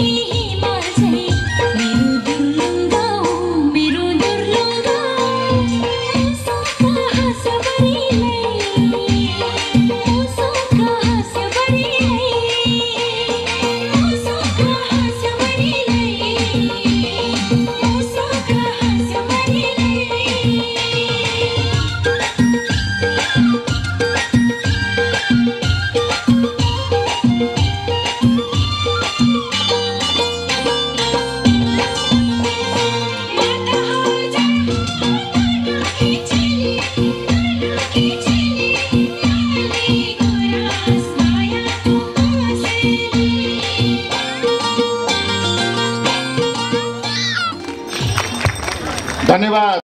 नहीं धन्यवाद।